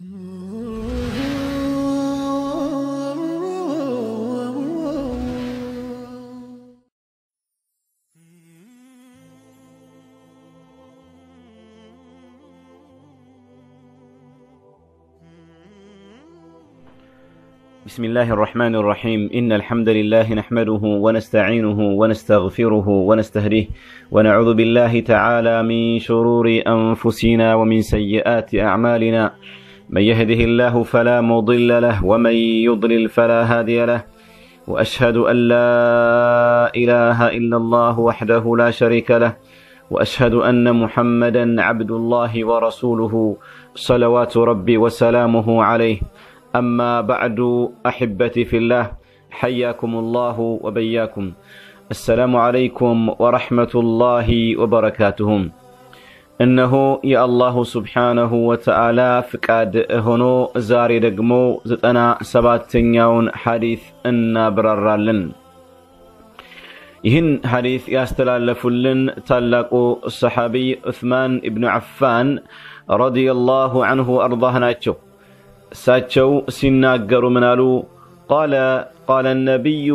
بسم الله الرحمن الرحيم إن الحمد لله نحمده ونستعينه ونستغفره ونستهديه ونعوذ بالله تعالى من شرور أنفسنا ومن سيئات أعمالنا من يهده الله فلا مضل له ومن يضلل فلا هادي له. وأشهد أن لا إله إلا الله وحده لا شريك له. وأشهد أن محمدا عبد الله ورسوله صلوات ربي وسلامه عليه. أما بعد أحبتي في الله حياكم الله وبياكم. السلام عليكم ورحمة الله وبركاته. እነሆ የአላሁ ስብሓነሁ ወተዓላ ፍቃድ ሆኖ ዛሬ ደግሞ ዘጠና ሰባተኛውን ሐዲት እናብራራለን። ይህን ሐዲት ያስተላለፉልን ታላቁ ሰሓቢይ ዑስማን ኢብኑ ዓፋን ረዲየላሁ አንሁ አርዳህ ናቸው። እሳቸው ሲናገሩ ምን አሉ? ቃለ ቃለ ነቢዩ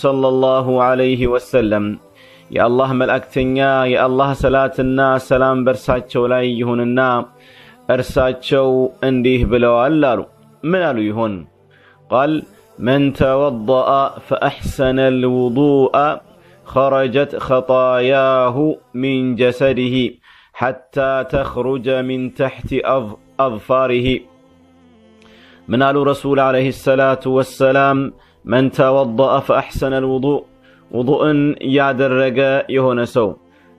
ሰለላሁ ዐለይሂ ወሰለም የአላህ መልእክተኛ የአላህ ሰላትና ሰላም በእርሳቸው ላይ ይሁንና እርሳቸው እንዲህ ብለዋል አሉ። ምን አሉ ይሆን? ቃል من توضأ فأحسن الوضوء خرجت خطاياه من جسده حتى تخرج من تحت أظفاره من قالوا رسول عليه الصلاة والسلام من توضأ فأحسن الوضوء ውዱእን ያደረገ የሆነ ሰው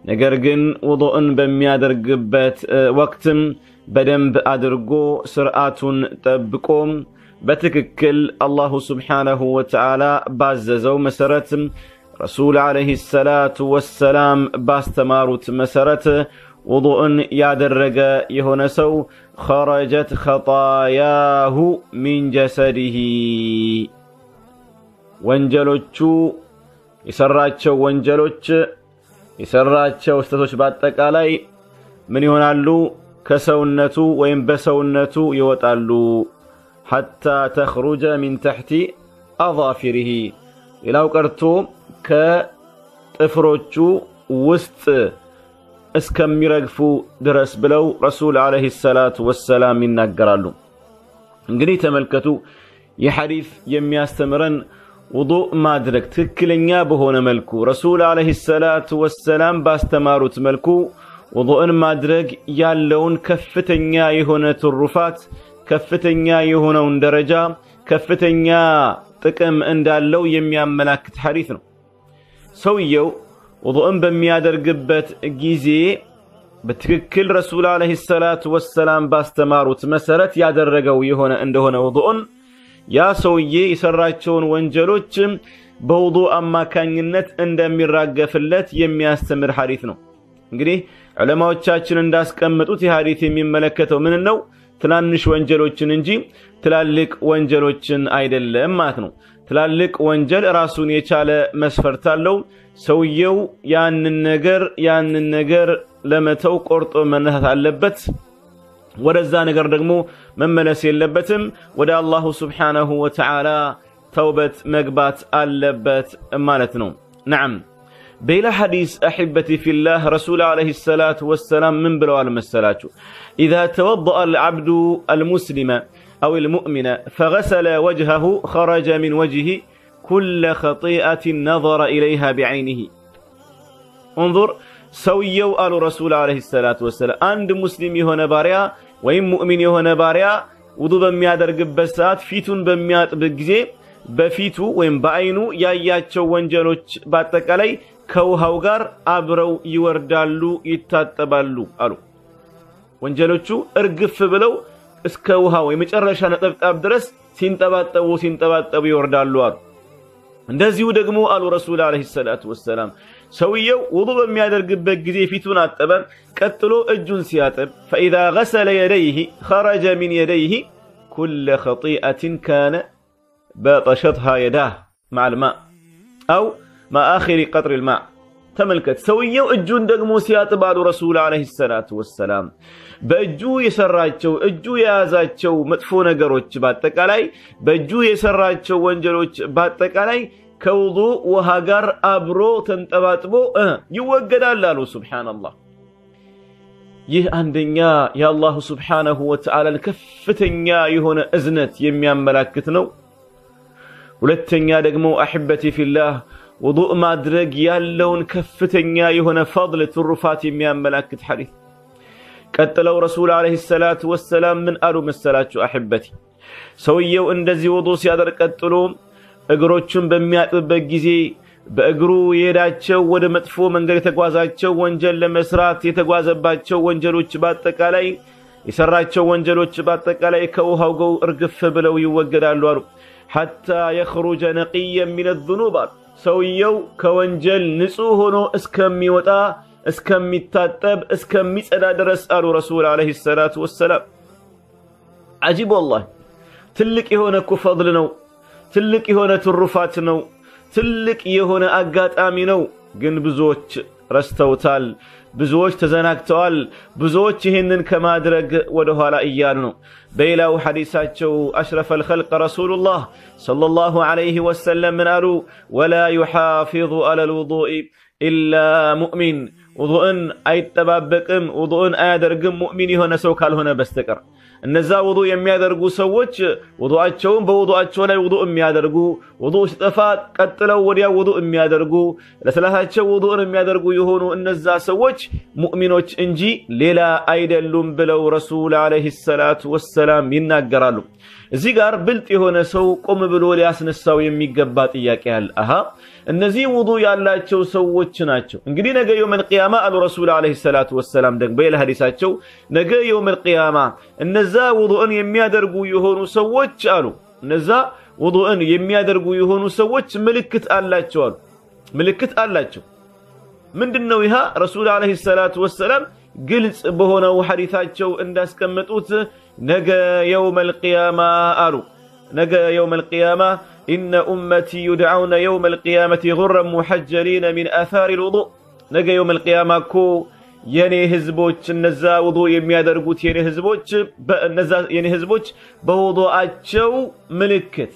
ነገር ግን ውዱእን በሚያደርግበት ወቅትም በደንብ አድርጎ ስርዓቱን ጠብቆ በትክክል አላሁ ስብሓነሁ ወተዓላ ባዘዘው መሰረት ረሱል ዓለይሂ ሰላቱ ወሰላም ባስተማሩት መሰረት ውዱእን ያደረገ የሆነ ሰው ኸረጀት ኸጣያሁ ሚን ጀሰዲሂ ወንጀሎቹ የሰራቸው ወንጀሎች የሰራቸው ስህተቶች በአጠቃላይ ምን ይሆናሉ? ከሰውነቱ ወይም በሰውነቱ ይወጣሉ። ሐታ ተኽሩጀ ሚን ተሕቲ አዛፊሪሂ ሌላው ቀርቶ ከጥፍሮቹ ውስጥ እስከሚረግፉ ድረስ ብለው ረሱል ዓለይሂ ሰላቱ ወሰላም ይናገራሉ። እንግዲህ ተመልከቱ ይህ ሐዲስ የሚያስተምረን ውዱእ ማድረግ ትክክለኛ በሆነ መልኩ ረሱል ዓለይሂ ሰላቱ ወሰላም ባስተማሩት መልኩ ውዱእን ማድረግ ያለውን ከፍተኛ የሆነ ትሩፋት፣ ከፍተኛ የሆነውን ደረጃ፣ ከፍተኛ ጥቅም እንዳለው የሚያመላክት ሐዲስ ነው። ሰውየው ውዱእን በሚያደርግበት ጊዜ በትክክል ረሱል ዓለይሂ ሰላቱ ወሰላም ባስተማሩት መሰረት ያደረገው የሆነ እንደሆነ ውዱእን ያ ሰውዬ የሰራቸውን ወንጀሎች በውዱእ አማካኝነት እንደሚራገፍለት የሚያስተምር ሐዲት ነው። እንግዲህ ዑለማዎቻችን እንዳስቀመጡት ይህ የሚመለከተው ምን ነው? ትናንሽ ወንጀሎችን እንጂ ትላልቅ ወንጀሎችን አይደለም ማለት ነው። ትላልቅ ወንጀል ራሱን የቻለ መስፈርት አለው። ሰውየው ያንን ነገር ያንን ነገር ለመተው ቆርጦ መነሳት አለበት። ወደዛ ነገር ደግሞ መመለስ የለበትም። ወደ አላሁ ስብሓነሁ ወተዓላ ተውበት መግባት አለበት ማለት ነው። ናም بلا حديث أحبتي في الله رسول عليه الصلاة والسلام من بلوى المسلاة إذا توضأ العبد المسلم أو المؤمن فغسل وجهه خرج من وجهه كل خطيئة نظر إليها بعينه انظر ሰውየው አሉ ረሱል ዓለይሂ ሰላቱ ወሰላም አንድ ሙስሊም የሆነ ባሪያ ወይም ሙእሚን የሆነ ባሪያ ውዱ በሚያደርግበት ሰዓት ፊቱን በሚያጥብ ጊዜ በፊቱ ወይም በአይኑ ያያቸው ወንጀሎች በአጠቃላይ ከውሃው ጋር አብረው ይወርዳሉ፣ ይታጠባሉ አሉ። ወንጀሎቹ እርግፍ ብለው እስከ ውሃው የመጨረሻ ነጠብጣብ ድረስ ሲንጠባጠቡ ሲንጠባጠቡ ይወርዳሉ አሉ። እንደዚሁ ደግሞ አሉ ረሱል ዓለይሂ ሰላቱ ወሰላም ሰውየው ውዱ በሚያደርግበት ጊዜ ፊቱን አጠበ። ቀጥሎ እጁን ሲያጥብ ፈኢዛ ገሰለ የደይህ ኸረጀ ሚን የደይህ ኩለ ኸጢአትን ካነ በጠሸትሃ የዳህ ማዕ ልማእ አው ማአኺሪ ቀጥሪ ልማዕ ተመልከት ሰውየው እጁን ደግሞ ሲያጥብ አሉ ረሱል ዓለይሂ ሰላቱ ወሰላም በእጁ የሰራቸው እጁ የያዛቸው መጥፎ ነገሮች በአጠቃላይ በእጁ የሰራቸው ወንጀሎች በአጠቃላይ ከውضوء ጋር አብሮ ተንጠባጥቦ ይወገዳል አሉ። ሱብሓነላህ። ይህ አንደኛ የአላሁ ሱብሓነሁ ወተዓላን ከፍተኛ የሆነ እዝነት የሚያመላክት ነው። ሁለተኛ ደግሞ አሕበቲ ፊላህ ውዱእ ማድረግ ያለውን ከፍተኛ የሆነ ፈድል ትሩፋት የሚያመላክት ሐዲስ። ቀጥለው ረሱል ዓለይሂ ሰላቱ ወሰላም ምን አሉ መሰላችሁ? አሕበቲ ሰውየው እንደዚህ ውዱእ ሲያደርግ ቀጥሎ እግሮቹን በሚያጥብበት ጊዜ በእግሩ የሄዳቸው ወደ መጥፎ መንገድ የተጓዛቸው ወንጀል ለመስራት የተጓዘባቸው ወንጀሎች በአጠቃላይ የሰራቸው ወንጀሎች በአጠቃላይ ከውሃው ገው እርግፍ ብለው ይወገዳሉ አሉ። ሐታ የኽሩጀ ነቂየን ሚን ዙኑብ አሉ ሰውየው ከወንጀል ንጹሕ ሆኖ እስከሚወጣ እስከሚታጠብ እስከሚጸዳ ድረስ አሉ ረሱል ዓለይሂ ሰላቱ ወሰላም። አጂብ ወላሂ! ትልቅ የሆነ እኮ ፈضል ነው تلك يهونة الرفات نو تلك يهونة أقات آمينو قن بزوج رستو تال بزوج تزناك توال بزوج هنن كما درق ودوها لا إيانو بيلاو حديثات أشرف الخلق رسول الله صلى الله عليه وسلم من أرو ولا يحافظ على الوضوء إلا مؤمن وضوء أي تبابكم وضوء أدرق مؤمن هنا سوكال هنا بستكر እነዛ ውዱእ የሚያደርጉ ሰዎች ውዱአቸውን በውዱአቸው ላይ ውዱእ የሚያደርጉ ውዱእ ሲጠፋ ቀጥለው ወዲያ ውዱእ የሚያደርጉ ለሰላታቸው ውዱእን የሚያደርጉ የሆኑ እነዛ ሰዎች ሙእሚኖች እንጂ ሌላ አይደሉም ብለው ረሱል ዓለይሂ ሰላቱ ወሰላም ይናገራሉ እዚህ ጋር ብልጥ የሆነ ሰው ቆም ብሎ ሊያስነሳው የሚገባ ጥያቄ አለ አሃ እነዚህ ውዱእ ያላቸው ሰዎች ናቸው። እንግዲህ ነገ የውም ልቅያማ አሉ ረሱል ዓለይሂ ሰላቱ ወሰላም ደግሞ በሌላ ሀዲሳቸው ነገ የውም ልቅያማ እነዛ ውዱእን የሚያደርጉ የሆኑ ሰዎች አሉ። እነዛ ውዱእን የሚያደርጉ የሆኑ ሰዎች ምልክት አላቸው አሉ። ምልክት አላቸው። ምንድን ነው ይሃ? ረሱል ዓለይሂ ሰላቱ ወሰላም ግልጽ በሆነው ሐዲታቸው እንዳስቀመጡት ነገ የውም ልቅያማ አሉ ነገ የውም ልቅያማ إن أمتي يدعون يوم القيامة غرا محجلين من آثار الوضوء نجا يوم القيامة كو የኔ ህዝቦች እነዛ ውዱ የሚያደርጉት የኔ ህዝቦች እነዛ የኔ ህዝቦች በውዱአቸው ምልክት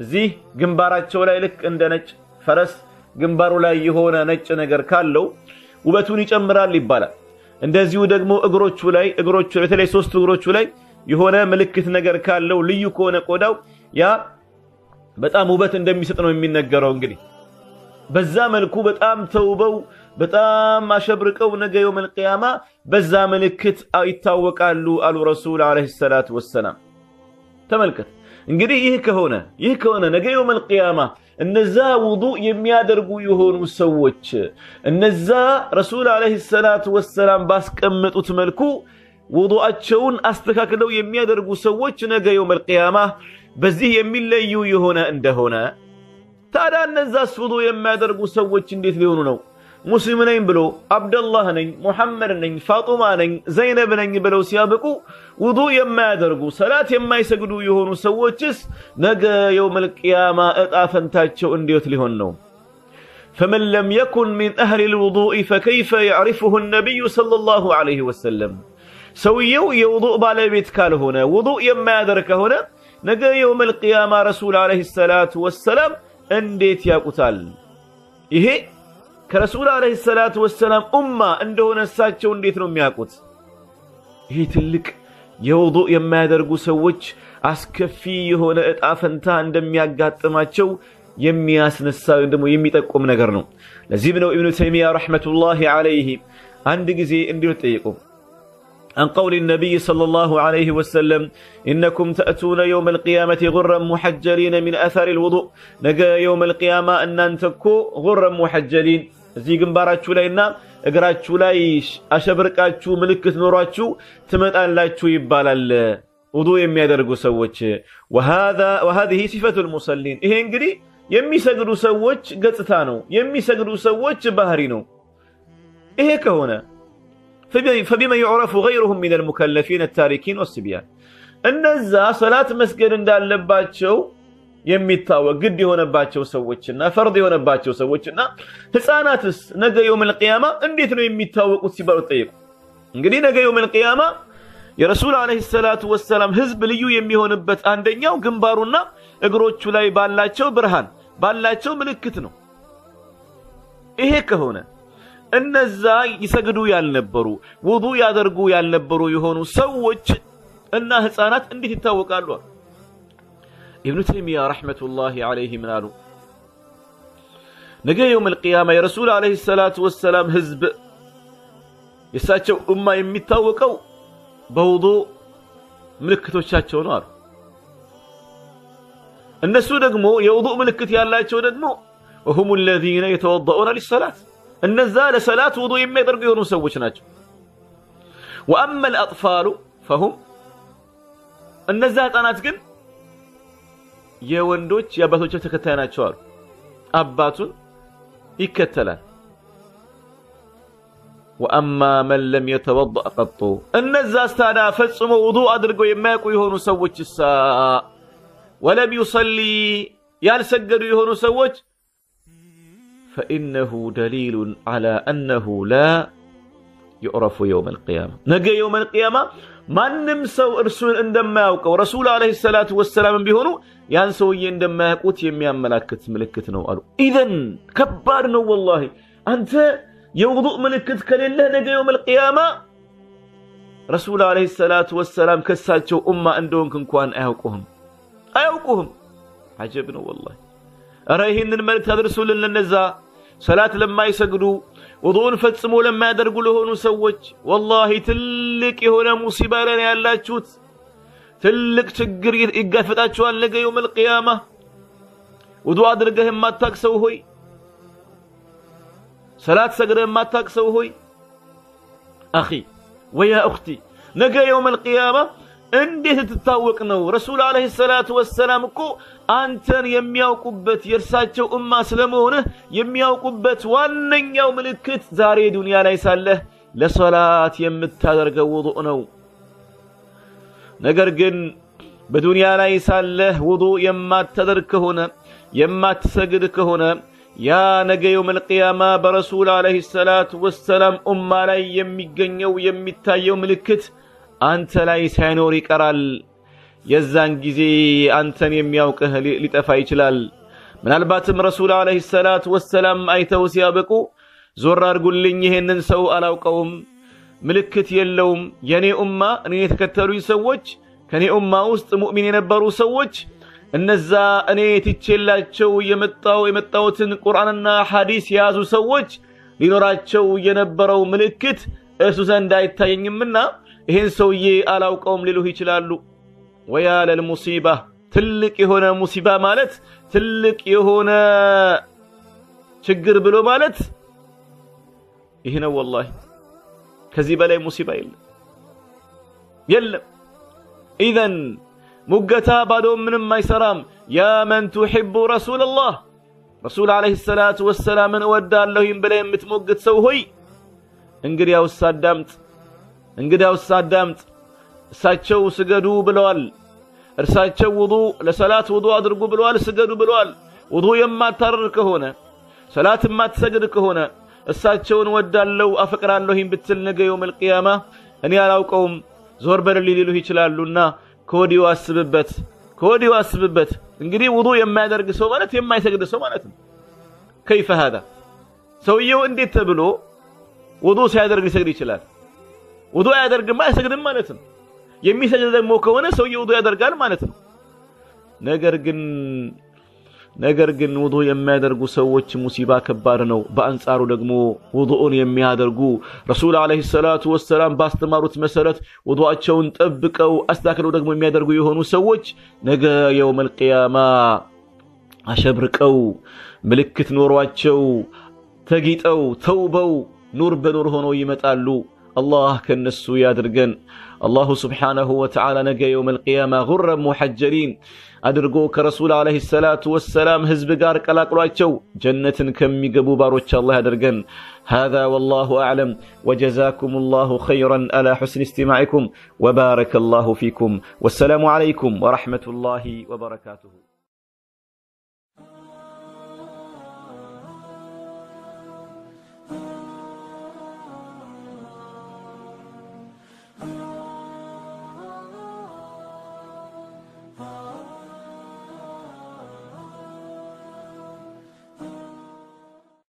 እዚህ ግንባራቸው ላይ ልክ እንደ ነጭ ፈረስ ግንባሩ ላይ የሆነ ነጭ ነገር ካለው ውበቱን ይጨምራል ይባላል እንደዚሁ ደግሞ እግሮቹ ላይ እግሮቹ በተለይ ሶስት እግሮቹ ላይ የሆነ ምልክት ነገር ካለው ልዩ ከሆነ ቆዳው ያ በጣም ውበት እንደሚሰጥ ነው የሚነገረው እንግዲህ በዛ መልኩ በጣም ተውበው በጣም አሸብርቀው ነገ የውም ልቅያማ በዛ ምልክት ይታወቃሉ አሉ ረሱል ዓለይሂ ሰላቱ ወሰላም ተመልከት እንግዲህ ይህ ከሆነ ይህ ከሆነ ነገ የውም ልቅያማ እነዛ ውዱእ የሚያደርጉ የሆኑ ሰዎች እነዛ ረሱል ዓለይሂ ሰላቱ ወሰላም ባስቀመጡት መልኩ ውዱአቸውን አስተካክለው የሚያደርጉ ሰዎች ነገ የውም ልቅያማ በዚህ የሚለዩ የሆነ እንደሆነ ታዲያ እነዛስ ውዱእ የሚያደርጉ ሰዎች እንዴት ሊሆኑ ነው ሙስሊም ነኝ ብሎ አብደላህ ነኝ ሙሐመድ ነኝ ፋጡማ ነኝ ዘይነብ ነኝ ብለው ሲያበቁ ውዱእ የማያደርጉ ሰላት የማይሰግዱ የሆኑ ሰዎችስ ነገ የውም ልቅያማ እጣ ፈንታቸው እንዴት ሊሆን ነው فمن لم يكن من أهل الوضوء فكيف يعرفه النبي صلى الله عليه وسلم ሰውየው የውዱእ ባለቤት ካልሆነ ውዱእ የማያደርግ ከሆነ ነገ የውመል ቅያማ ረሱል ዓለይሂ ሰላቱ ወሰላም እንዴት ያውቁታል? ይሄ ከረሱል ዓለይሂ ሰላቱ ወሰላም ኡማ እንደሆነ እሳቸው እንዴት ነው የሚያውቁት? ይሄ ትልቅ የውዱእ የማያደርጉ ሰዎች አስከፊ የሆነ እጣ ፈንታ እንደሚያጋጥማቸው የሚያስነሳ ወይም ደግሞ የሚጠቁም ነገር ነው። ለዚህም ነው ኢብኑ ተይሚያ ረሕመቱላሂ ዓለይሂ አንድ ጊዜ እንዲሁ ጠየቁ عن قول النبي صلى الله عليه وسلم إنكم تأتون يوم القيامة غرا محجلين من أثر الوضوء نجا يوم القيامة أن أنتكو غرا محجلين زي جنباراتشو لاينا እግራችሁ ላይ አሸብርቃችሁ ምልክት ኖሯችሁ ትመጣላችሁ ይባላል ውዱ የሚያደርጉ ሰዎች ወሃዚህ ሲፈቱ ልሙሰሊን ይሄ እንግዲህ የሚሰግዱ ሰዎች ገጽታ ነው የሚሰግዱ ሰዎች ባህሪ ነው ይሄ ከሆነ فبما يعرف غيرهم من المكلفين التاركين والصبيان እነዛ ሰላት መስገድ እንዳለባቸው የሚታወቅ ግድ የሆነባቸው ሰዎችና ፈርድ የሆነባቸው ሰዎችና ህፃናትስ ነገ የውመል ቂያማ እንዴት ነው የሚታወቁት ሲባሉ ጠየቁ። እንግዲህ ነገ የውመል ቂያማ የረሱል ዓለይሂ ሰላቱ ወሰላም ህዝብ ልዩ የሚሆንበት አንደኛው ግንባሩና እግሮቹ ላይ ባላቸው ብርሃን ባላቸው ምልክት ነው። ይሄ ከሆነ እነዛ ይሰግዱ ያልነበሩ ውዱ ያደርጉ ያልነበሩ የሆኑ ሰዎች እና ህፃናት እንዴት ይታወቃሉ? ኢብኑ ተይሚያ ረሕመቱላሂ ዓለይህ ምን አሉ? ነገ የውመል ቂያማ የረሱል ዓለይሂ ሰላቱ ወሰላም ህዝብ የእሳቸው እማ የሚታወቀው በውዱ ምልክቶቻቸው ነው አሉ። እነሱ ደግሞ የውዱእ ምልክት ያላቸው ደግሞ ወሁም ለዚነ የተወደኡነ ሊሰላት እነዛ ለሰላት ውዱእ የሚያደርጉ የሆኑ ሰዎች ናቸው። ወአመ ልአጥፋሉ ፈሁም እነዛ ህፃናት ግን የወንዶች የአባቶቻቸው ተከታይ ናቸው አሉ። አባቱን ይከተላል። ወአማ መን ለም የተወደእ ቀጡ እነዛስ ታዲያ ፈጽሞ ውዱእ አድርገው የማያውቁ የሆኑ ሰዎች እሳ ወለም ዩሰሊ ያልሰገዱ የሆኑ ሰዎች ፈኢነሁ ደሊሉን ዐላ አነሁ ላ ዩዕረፉ የውም አልቅያማ ነገ የውም አልቅያማ ማንም ሰው እርሱን እንደማያውቀው ረሱል ዓለይሂ ሰላቱ ወሰላም ቢሆኑ ያን ሰውዬ እንደማያውቁት የሚያመላክት ምልክት ነው አሉ። ኢዘን ከባድ ነው ወላሂ። አንተ የውዱእ ምልክት ከሌለህ ነገ የውም አልቅያማ ረሱል ዓለይሂ ሰላቱ ወሰላም ከሳቸው ኡማ እንደሆንክ እንኳን አያውቁህም አያውቁህም። አጀብ ነው ወላሂ። እረ ይህንን መልእክት አድርሱልን ለነዛ ሰላት ለማይሰግዱ ውዱእን ፈጽሞ ለማያደርጉ ለሆኑ ሰዎች ወላሂ ትልቅ የሆነ ሙሲባ ላይ ነው ያላችሁት። ትልቅ ችግር ይጋፈጣችኋል ነገ የውመል ቂያማ። ውዱእ አድርገህ የማታቅ ሰው ሆይ፣ ሰላት ሰግደህ የማታቅ ሰው ሆይ፣ አኺ ወያ እኽቲ ነገ የውመል ቂያማ እንዴት ትታወቅ ነው? ረሱል ዓለይሂ ሰላቱ ወሰላም እኮ አንተን የሚያውቁበት የእርሳቸው እማ ስለመሆንህ የሚያውቁበት ዋነኛው ምልክት ዛሬ ዱንያ ላይ ሳለህ ለሰላት የምታደርገው ውዱእ ነው። ነገር ግን በዱንያ ላይ ሳለህ ውዱእ የማታደርግ ከሆነ የማትሰግድ ከሆነ ያ ነገ የውመል ቂያማ በረሱል ዓለይሂ ሰላቱ ወሰላም ኡማ ላይ የሚገኘው የሚታየው ምልክት አንተ ላይ ሳይኖር ይቀራል። የዛን ጊዜ አንተን የሚያውቅህ ሊጠፋ ይችላል። ምናልባትም ረሱል ዓለይሂ ሰላቱ ወሰላም አይተው ሲያበቁ ዞር አድርጉልኝ፣ ይሄንን ሰው አላውቀውም፣ ምልክት የለውም። የኔ ኡማ እኔ የተከተሉኝ ሰዎች ከኔ ኡማ ውስጥ ሙእሚን የነበሩ ሰዎች እነዛ እኔ ትቼላቸው የመጣው የመጣሁትን ቁርአንና ሐዲስ የያዙ ሰዎች ሊኖራቸው የነበረው ምልክት እሱ ዘንድ አይታየኝምና ይሄን ሰውዬ አላውቀውም ሊሉህ ይችላሉ። ወያ ለልሙሲባ ትልቅ የሆነ ሙሲባ ማለት ትልቅ የሆነ ችግር ብሎ ማለት ይህ ነው። ወላሂ ከዚህ በላይ ሙሲባ የለም የለም። ኢዘን ሙገታ ባዶ ምንም አይሰራም። ያ መን ቱሒቡ ረሱለላህ ረሱል ዓለይሂ ሰላቱ ወሰላምን እወዳለሁም ብለህ የምትሞግት ሰው ሆይ እንግዲያውስ አዳምጥ እንግዲያውስ አዳምጥ። እሳቸው ስገዱ ብለዋል። እርሳቸው ውዱ ለሰላት ውዱ አድርጉ ብለዋል፣ ስገዱ ብለዋል። ውዱ የማታደርግ ከሆነ ሰላት የማትሰግድ ከሆነ እሳቸውን ወዳለው አፈቅራለሁኝ ብትል ነገ የውመል ቂያማ እኔ አላውቀውም ዞር በልልኝ ሊሉህ ይችላሉና ከወዲሁ አስብበት፣ ከወዲሁ አስብበት። እንግዲህ ውዱ የማያደርግ ሰው ማለት የማይሰግድ ሰው ማለት ነው። ከይፈ ሃዳ ሰውየው እንዴት ተብሎ ውዱ ሳያደርግ ሊሰግድ ይችላል? ውዱ አያደርግም አይሰግድም ማለት ነው። የሚሰግድ ደግሞ ከሆነ ሰውዬ ውዱ ያደርጋል ማለት ነው። ነገር ግን ነገር ግን ውዱ የሚያደርጉ ሰዎች ሙሲባ ከባድ ነው። በአንጻሩ ደግሞ ውዱኡን የሚያደርጉ ረሱል ዓለይሂ ሰላቱ ወሰላም ባስተማሩት መሰረት ውዱአቸውን ጠብቀው አስተካክለው ደግሞ የሚያደርጉ የሆኑ ሰዎች ነገ የውመል ቂያማ አሸብርቀው ምልክት ኖሯቸው ተጊጠው ተውበው ኑር በኑር ሆነው ይመጣሉ። الله كالنس يادرقن. الله سبحانه وتعالى نجا يوم القيامة غرا محجرين أدرقو كرسول عليه الصلاة والسلام هزب قارك على جنة كم يقبو باروش الله أدرقن هذا والله أعلم. وجزاكم الله خيرا على حسن استماعكم. وبارك الله فيكم. والسلام عليكم ورحمة الله وبركاته.